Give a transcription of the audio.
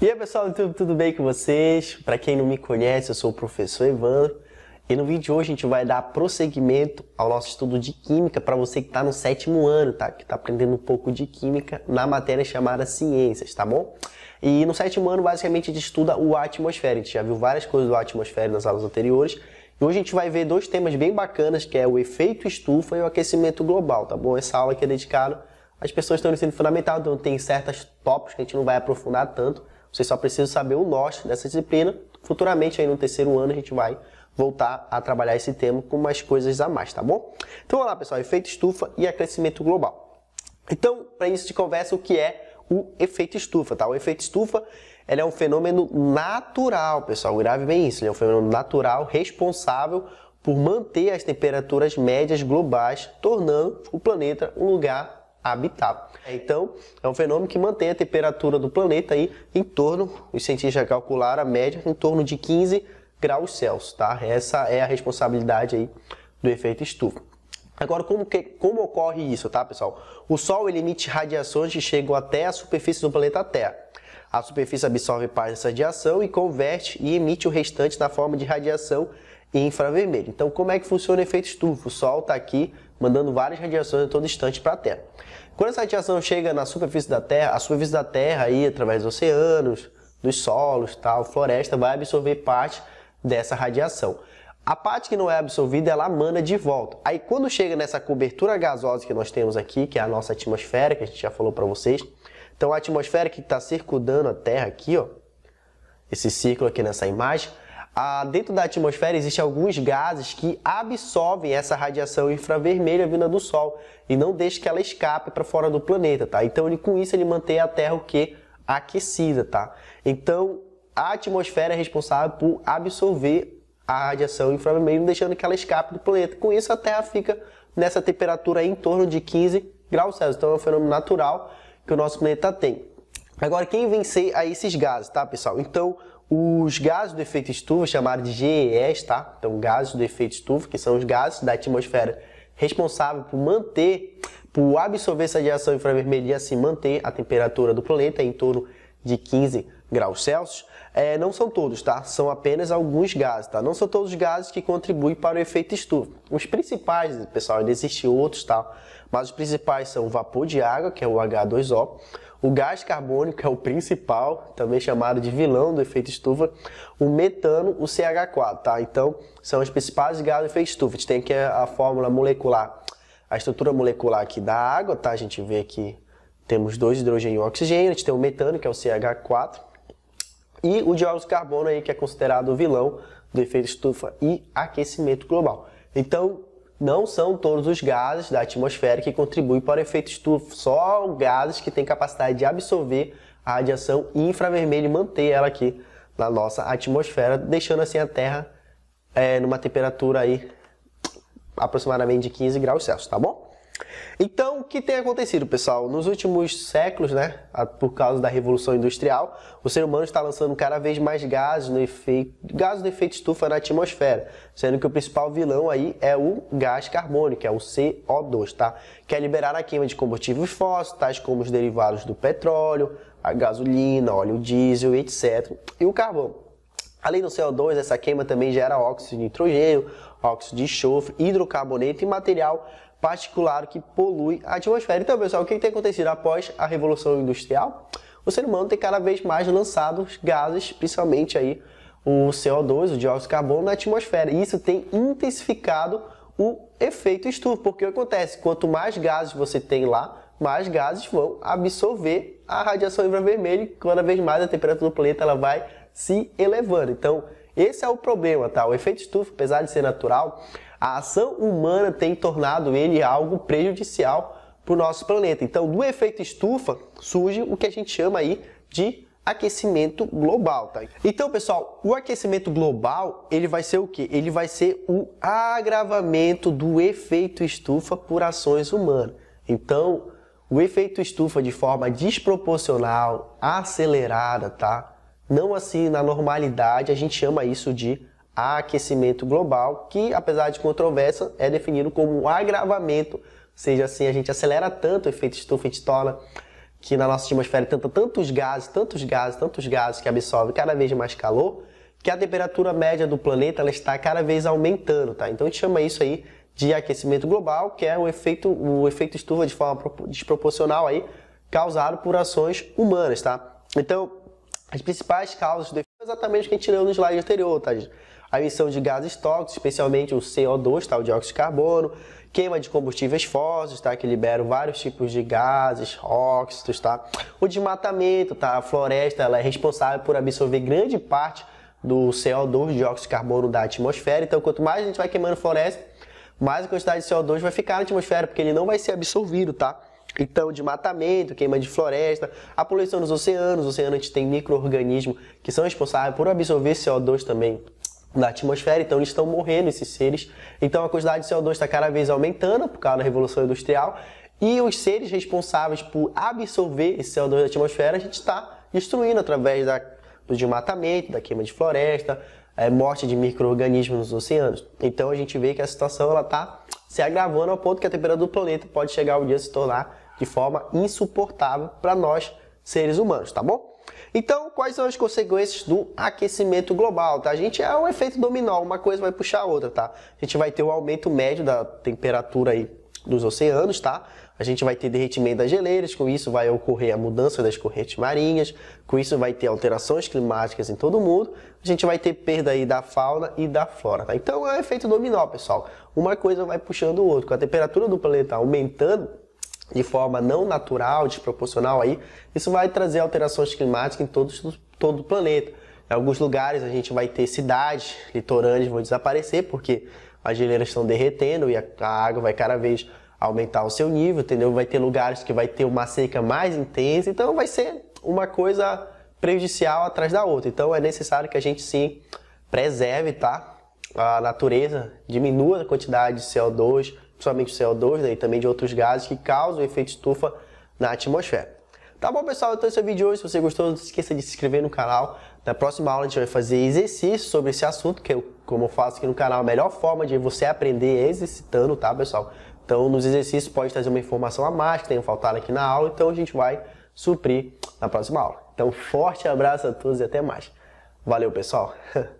E aí pessoal, tudo, tudo bem com vocês? Para quem não me conhece, eu sou o professor Evandro e no vídeo de hoje a gente vai dar prosseguimento ao nosso estudo de Química para você que está no sétimo ano, tá? Que está aprendendo um pouco de Química na matéria chamada Ciências, tá bom? E no sétimo ano, basicamente, a gente estuda o atmosfera. A gente já viu várias coisas do atmosfera nas aulas anteriores. E hoje a gente vai ver dois temas bem bacanas, que é o efeito estufa e o aquecimento global, tá bom? Essa aula aqui é dedicada às pessoas que estão no ensino fundamental, então tem certos tópicos que a gente não vai aprofundar tanto. Você só precisa saber o norte dessa disciplina. Futuramente, aí no terceiro ano, a gente vai voltar a trabalhar esse tema com mais coisas a mais, tá bom? Então vamos lá, pessoal, efeito estufa e aquecimento global. Então, para início de conversa, o que é o efeito estufa, tá? O efeito estufa, ele é um fenômeno natural, pessoal, grave bem isso, ele é um fenômeno natural responsável por manter as temperaturas médias globais, tornando o planeta um lugar habitável. Então, é um fenômeno que mantém a temperatura do planeta aí em torno, os cientistas já calcularam a média, em torno de 15 graus Celsius, tá? Essa é a responsabilidade aí do efeito estufa. Agora, como, que, como ocorre isso, tá, pessoal? O Sol emite radiações que chegam até a superfície do planeta Terra. A superfície absorve parte dessa radiação e converte e emite o restante na forma de radiação infravermelho. Então, como é que funciona o efeito estufa? O Sol está aqui mandando várias radiações a todo instante para a Terra. Quando essa radiação chega na superfície da Terra, a superfície da Terra aí, através dos oceanos, dos solos, tal, floresta, vai absorver parte dessa radiação. A parte que não é absorvida, ela manda de volta. Aí quando chega nessa cobertura gasosa que nós temos aqui, que é a nossa atmosfera, que a gente já falou para vocês, então a atmosfera que está circundando a Terra aqui, ó, esse círculo aqui nessa imagem, ah, dentro da atmosfera existem alguns gases que absorvem essa radiação infravermelha vinda do Sol e não deixam que ela escape para fora do planeta, tá? Então ele, com isso ele mantém a Terra o que aquecida, tá? Então a atmosfera é responsável por absorver a radiação infravermelha, deixando que ela escape do planeta. Com isso, a Terra fica nessa temperatura em torno de 15 graus Celsius. Então, é um fenômeno natural que o nosso planeta tem. Agora, quem vencer a esses gases, tá, pessoal? Então, os gases do efeito estufa, chamados de GES, tá? Então, gases do efeito estufa, que são os gases da atmosfera responsáveis por manter, por absorver essa radiação infravermelha e assim manter a temperatura do planeta em torno de 15 graus Celsius, é, não são todos, tá? São apenas alguns gases, tá? Não são todos os gases que contribuem para o efeito estufa. Os principais, pessoal, existem outros, tá? Mas os principais são o vapor de água, que é o H2O, o gás carbônico, que é o principal, também chamado de vilão do efeito estufa, o metano, o CH4, tá? Então, são os principais gases do efeito estufa. A gente tem aqui a fórmula molecular, a estrutura molecular aqui da água, tá? A gente vê aqui temos dois hidrogênio e oxigênio, a gente tem o metano, que é o CH4, e o dióxido de carbono aí que é considerado o vilão do efeito estufa e aquecimento global. Então, não são todos os gases da atmosfera que contribuem para o efeito estufa, só gases que têm capacidade de absorver a radiação infravermelha e manter ela aqui na nossa atmosfera, deixando assim a Terra é, numa temperatura aí aproximadamente de 15 graus Celsius, tá bom? Então, o que tem acontecido, pessoal? Nos últimos séculos, né, por causa da Revolução Industrial, o ser humano está lançando cada vez mais gases no efeito, gases efeito estufa na atmosfera, sendo que o principal vilão aí é o gás carbônico, é o CO2, tá? Que é liberar a queima de combustíveis fósseis, tais como os derivados do petróleo, a gasolina, óleo diesel, etc. E o carvão. Além do CO2, essa queima também gera óxido de nitrogênio, óxido de enxofre, hidrocarboneto e material particular que polui a atmosfera. Então, pessoal, o que tem acontecido após a Revolução Industrial? O ser humano tem cada vez mais lançado gases, principalmente aí o CO2, o dióxido de carbono, na atmosfera. E isso tem intensificado o efeito estufa, porque o que acontece? Quanto mais gases você tem lá, mais gases vão absorver a radiação infravermelha e cada vez mais a temperatura do planeta ela vai se elevando. Então, esse é o problema, tá? O efeito estufa, apesar de ser natural, a ação humana tem tornado ele algo prejudicial para o nosso planeta. Então, do efeito estufa surge o que a gente chama aí de aquecimento global, tá? Então, pessoal, o aquecimento global, ele vai ser o que? Ele vai ser o agravamento do efeito estufa por ações humanas. Então, o efeito estufa de forma desproporcional, acelerada, tá? Não assim na normalidade, a gente chama isso de aquecimento global, que apesar de controvérsia, é definido como um agravamento, ou seja, assim, a gente acelera tanto o efeito estufa, a gente torna que na nossa atmosfera tem tantos gases, tantos gases, tantos gases que absorvem cada vez mais calor, que a temperatura média do planeta ela está cada vez aumentando, tá? Então a gente chama isso aí de aquecimento global, que é o efeito, o efeito estufa de forma desproporcional aí, causado por ações humanas, tá? Então, as principais causas do efeito é exatamente o que a gente leu no slide anterior, tá? A emissão de gases tóxicos, especialmente o CO2, tá? o dióxido de carbono, queima de combustíveis fósseis, tá? Que liberam vários tipos de gases, óxidos, tá? O desmatamento, tá? A floresta, ela é responsável por absorver grande parte do CO2, dióxido de carbono da atmosfera. Então, quanto mais a gente vai queimando floresta, mais a quantidade de CO2 vai ficar na atmosfera, porque ele não vai ser absorvido, tá? Então, desmatamento, queima de floresta, a poluição dos oceanos. Os oceanos a gente tem micro-organismos que são responsáveis por absorver CO2 também da atmosfera, então eles estão morrendo, esses seres. Então a quantidade de CO2 está cada vez aumentando por causa da Revolução Industrial e os seres responsáveis por absorver esse CO2 da atmosfera a gente está destruindo através da, do desmatamento, da queima de floresta, é, morte de micro-organismos nos oceanos. Então a gente vê que a situação está se agravando ao ponto que a temperatura do planeta pode chegar um dia a se tornar de forma insuportável para nós, seres humanos, tá bom? Então, quais são as consequências do aquecimento global? Tá? A gente é um efeito dominó, uma coisa vai puxar a outra, tá? A gente vai ter o um aumento médio da temperatura aí dos oceanos, tá? A gente vai ter derretimento das geleiras, com isso vai ocorrer a mudança das correntes marinhas, com isso vai ter alterações climáticas em todo o mundo, a gente vai ter perda aí da fauna e da flora, tá? Então é um efeito dominó, pessoal. Uma coisa vai puxando o outro. Com a temperatura do planeta aumentando, de forma não natural, desproporcional aí, isso vai trazer alterações climáticas em todo, todo o planeta. Em alguns lugares a gente vai ter cidades litorâneas vão desaparecer porque as geleiras estão derretendo e a, a água vai cada vez aumentar o seu nível, entendeu? Vai ter lugares que vai ter uma seca mais intensa, então vai ser uma coisa prejudicial atrás da outra. Então é necessário que a gente sim preserve, tá? A natureza, diminua a quantidade de CO2, principalmente o CO2 né, e também de outros gases que causam efeito estufa na atmosfera. Tá bom, pessoal? Então esse é o vídeo de hoje. Se você gostou, não se esqueça de se inscrever no canal. Na próxima aula a gente vai fazer exercícios sobre esse assunto, que eu, como eu faço aqui no canal, a melhor forma de você aprender é exercitando, tá, pessoal? Então, nos exercícios pode trazer uma informação a mais que tenha faltado aqui na aula, então a gente vai suprir na próxima aula. Então, forte abraço a todos e até mais. Valeu, pessoal!